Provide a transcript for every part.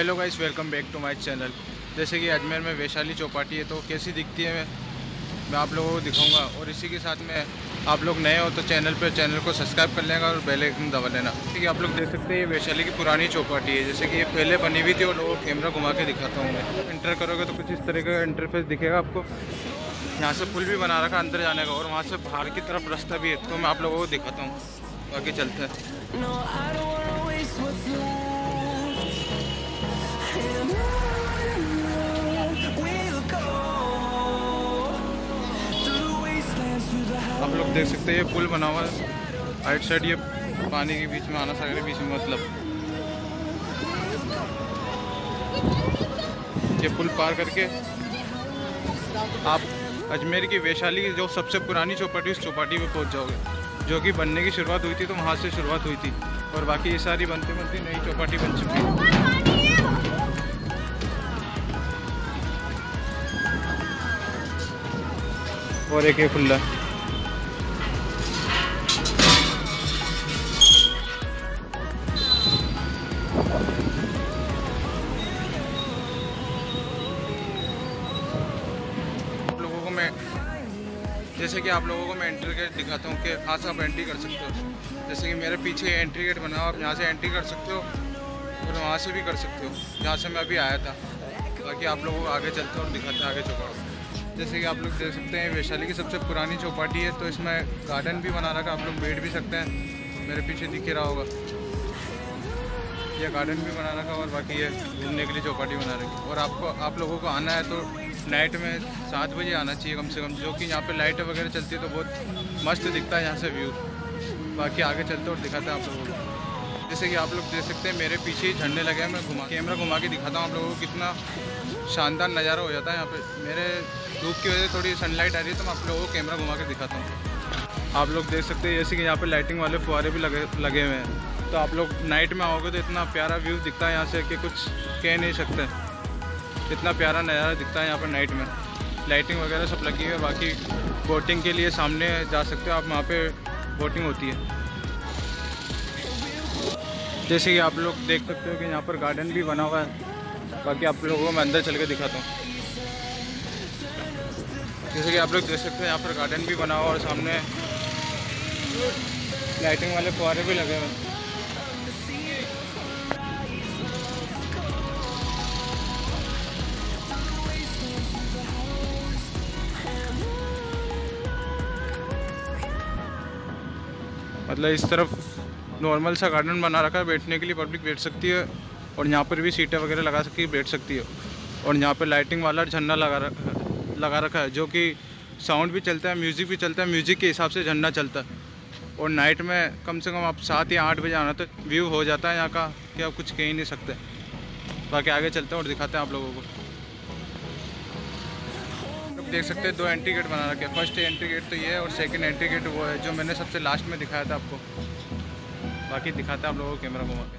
Hello guys welcome back to my channel जैसे कि अजमेर में वैशाली चौपाटी है तो कैसी दिखती है मैं मैं आप लोगों को दिखाऊँगा। और इसी के साथ में आप लोग नए हो तो चैनल पर चैनल को सब्सक्राइब कर लेगा और बेल आइकन दबा लेना। ठीक है आप लोग देख सकते हैं, ये वैशाली की पुरानी चौपाटी है। जैसे कि ये पहले बनी हुई थी और वो कैमरा घुमा के दिखाता हूँ मैं। इंटर करोगे तो कुछ इस तरह का इंटरफेस दिखेगा आपको। यहाँ से पुल भी बना रखा अंदर जाने का, और वहाँ से बाहर की तरफ़ रास्ता भी है तो मैं आप लोगों को दिखाता हूँ। बाकी चलते हैं। देख सकते हैं, ये पुल बना हुआ है। राइट साइड ये पानी के बीच में आना सागर के बीच में मतलब। ये पुल पार करके आप अजमेर की वैशाली की जो सबसे पुरानी चौपाटी, उस चौपाटी पे पहुँच जाओगे। जो कि बनने की शुरुआत हुई थी तो वहाँ से शुरुआत हुई थी। और बाकी ये सारी बनते बनती नई चौपाटी बन चुकी है। और एक ये खुला। जैसे कि आप लोगों को मैं एंट्री गेट दिखाता हूँ कि कहाँ से आप एंट्री कर सकते हो। जैसे कि मेरे पीछे एंट्री गेट बना, आप यहाँ से एंट्री कर सकते हो और वहाँ से भी कर सकते हो। जहाँ से मैं अभी आया था बाकी आप लोगों को आगे चलते और दिखाते, आगे चौपाटी जैसे कि आप लोग देख सकते हैं, वैशाली की सबसे पुरानी चौपाटी है तो इसमें गार्डन भी बना रखा आप लोग बैठ भी सकते हैं। मेरे पीछे दिख रहा होगा। यह गार्डन भी बना रखा और बाकी ये घूमने के लिए चौपाटी बना रखी और आपको, आप लोगों को आना है तो नाइट में सात बजे आना चाहिए कम से कम, जो कि यहाँ पे लाइट वगैरह चलती है तो बहुत मस्त दिखता है यहाँ से व्यू। बाकी आगे चलते और दिखाते हैं आप लोगों को। जैसे कि आप लोग देख सकते हैं, मेरे पीछे ही झंडे लगे हैं, मैं घुमा कैमरा घुमा के दिखाता हूँ आप लोगों को कितना शानदार नज़ारा हो जाता है यहाँ पे। मेरे धूप की वजह से थोड़ी सनलाइट आ रही है तो मैं आप लोगों को कैमरा घुमा के दिखाता हूँ। आप लोग देख सकते हैं, जैसे कि यहाँ पे लाइटिंग वाले फुहारे भी लगे लगे हुए हैं। तो आप लोग नाइट में आओगे तो इतना प्यारा व्यू दिखता है यहाँ से कि कुछ कह नहीं सकते। इतना प्यारा नज़ारा दिखता है यहाँ पर नाइट में। लाइटिंग वगैरह सब लगी हुई है, बाकी बोटिंग के लिए सामने जा सकते हो आप, वहाँ पे बोटिंग होती है। जैसे कि आप लोग देख सकते हो कि यहाँ पर गार्डन भी बना हुआ है। बाकी आप लोगों को मैं अंदर चल के दिखाता हूँ। जैसे कि आप लोग देख सकते हैं यहाँ पर गार्डन भी बना हुआ है और सामने लाइटिंग वाले फुहारे भी लगे हुए हैं। मतलब इस तरफ़ नॉर्मल सा गार्डन बना रखा है, बैठने के लिए पब्लिक बैठ सकती है और यहाँ पर भी सीटें वगैरह लगा सकती है, बैठ सकती है। और यहाँ पर लाइटिंग वाला झंडा लगा रखा लगा रखा है, जो कि साउंड भी चलता है म्यूज़िक भी चलता है म्यूज़िक के हिसाब से झंडा चलता है। और नाइट में कम से कम आप सात या आठ बजे आना तो व्यू हो जाता है यहाँ का कि आप कुछ कह ही नहीं सकते। बाकी आगे चलते हैं और दिखाते हैं आप लोगों को। देख सकते हैं, दो एंट्री गेट बना रखे हैं। फ़र्स्ट एंट्री गेट तो ये है और सेकंड एंट्री गेट वो है, जो मैंने सबसे लास्ट में दिखाया था आपको। बाकी दिखाते हैं आप लोगों को कैमरा घुमा के।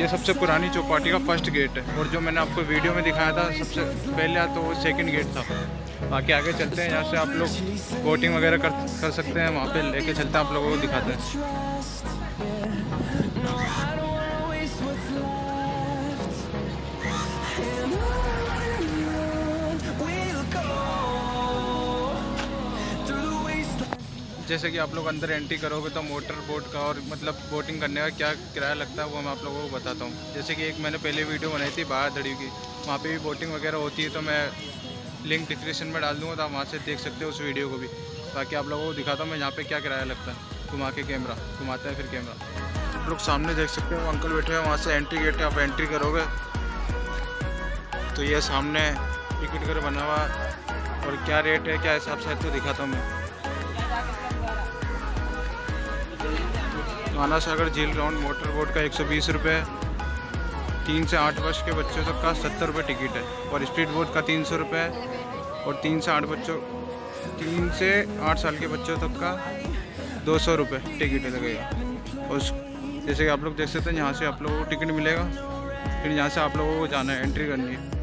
ये सबसे पुरानी चौपाटी का फ़र्स्ट गेट है और जो मैंने आपको वीडियो में दिखाया था, सबसे पहले तो वो सेकंड गेट था। बाकी आगे चलते हैं, यहाँ से आप लोग बोटिंग वगैरह कर कर सकते हैं, वहाँ पे लेके चलते हैं, आप लोगों को दिखाते हैं. जैसे कि आप लोग अंदर एंट्री करोगे तो मोटर बोट का और मतलब बोटिंग करने का क्या किराया लगता है, वो मैं आप लोगों को बताता हूँ जैसे कि एक मैंने पहले वीडियो बनाई थी बाहर दड़ी की, वहाँ पे भी बोटिंग वगैरह होती है तो मैं लिंक डिस्क्रिप्शन में डाल दूँगा तो आप वहाँ से देख सकते हो उस वीडियो को भी। ताकि आप लोगों को दिखाता हूँ मैं यहाँ पे क्या किराया लगता है। घुमा के कैमरा घुमाते हैं फिर कैमरा आप लोग सामने देख सकते हो अंकल बैठे हैं, वहाँ से एंट्री गेट है आप एंट्री करोगे। तो ये सामने टिकट कर बना हुआ और क्या रेट है, क्या हिसाब से तो दिखाता हूँ मैं। माना सागर झील राउंड मोटर बोट का एक सौ बीस रुपये तीन से आठ वर्ष के बच्चों तक का सत्तर रुपये टिकट है, और स्पीड बोट का तीन सौ रुपये और तीन से आठ बच्चों, तीन से आठ साल के बच्चों तक का दो सौ रुपये टिकट लगेगा। और जैसे कि आप लोग देख सकते हैं, यहाँ से आप लोगों को टिकट मिलेगा। फिर यहाँ से आप लोगों को जाना है, एंट्री करनी है।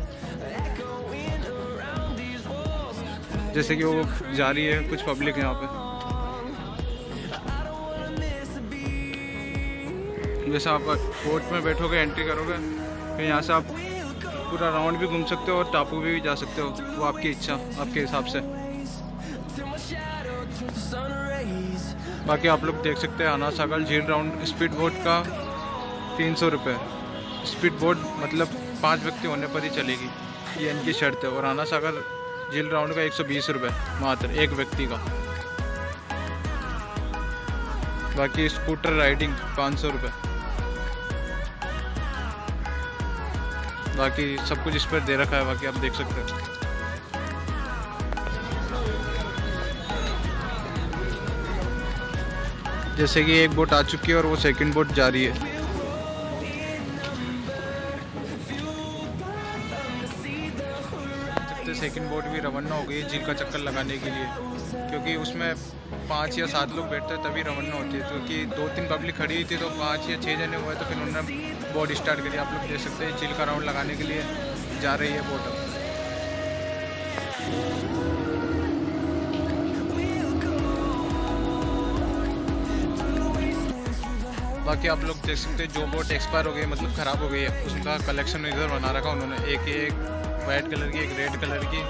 जैसे कि वो जा रही है कुछ पब्लिक यहाँ पे। जैसे आप बोट में बैठोगे, एंट्री करोगे, फिर यहाँ से आप पूरा राउंड भी घूम सकते हो और टापू भी, जा सकते हो वो आपकी इच्छा आपके हिसाब से। बाकी आप लोग देख सकते हैं अना सागल झील राउंड स्पीड बोट का तीन सौ रुपये स्पीड बोट मतलब पाँच व्यक्ति होने पर ही चलेगी ये इनकी शर्त है। और आना सागर झील राउंड का एक सौ बीस रुपये मात्र एक व्यक्ति का। बाकी स्कूटर राइडिंग पाँच सौ रुपये बाकी सब कुछ इस पर दे रखा है, बाकी आप देख सकते हो। जैसे कि एक बोट आ चुकी है और वो सेकंड बोट जा रही है। सेकंड बोट भी रवाना हो गई है झील का चक्कर लगाने के लिए, क्योंकि उसमें पाँच या सात लोग बैठते हैं, तभी रवाना होती है, क्योंकि दो तीन पब्लिक खड़ी हुई थी तो पाँच या छः जने हुए तो फिर उन्होंने बोट स्टार्ट करी। आप लोग देख सकते हैं झील का राउंड लगाने के लिए जा रही है बोट बाकी आप लोग देख सकते हैं, जो बोट एक्सपायर हो गई मतलब ख़राब हो गई है, उसका कलेक्शन इधर बना रखा उन्होंने। एक एक वाइट कलर की, एक रेड कलर की,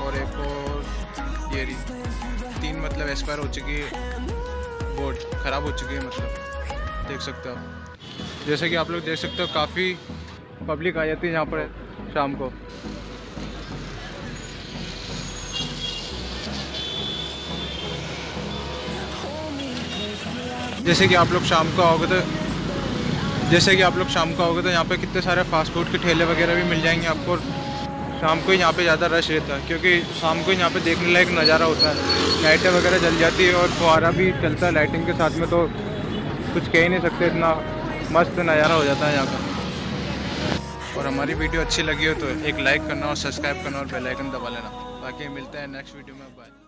और एक और ये तीन मतलब एक्सपायर हो चुकी है बोट ख़राब हो चुकी है मतलब। देख सकते हो आप। जैसे कि आप लोग देख सकते हो, काफ़ी पब्लिक आ जाती है यहाँ पर शाम को। जैसे कि आप लोग शाम को आओगे तो जैसे कि आप लोग शाम को आओगे तो यहाँ पे कितने सारे फास्ट फ़ूड के ठेले वगैरह भी मिल जाएँगे आपको। शाम को ही यहाँ पे ज़्यादा रश रहता है, क्योंकि शाम को यहाँ पे देखने लायक नज़ारा होता है। लाइटें वगैरह जल जाती है और फुहारा भी चलता है लाइटिंग के साथ में तो कुछ कह ही नहीं सकते इतना। मस्त नज़ारा हो जाता है यहाँ का। और हमारी वीडियो अच्छी लगी हो तो एक लाइक करना और सब्सक्राइब करना और बेल आइकन दबा लेना। बाकी मिलते हैं नेक्स्ट वीडियो में बाय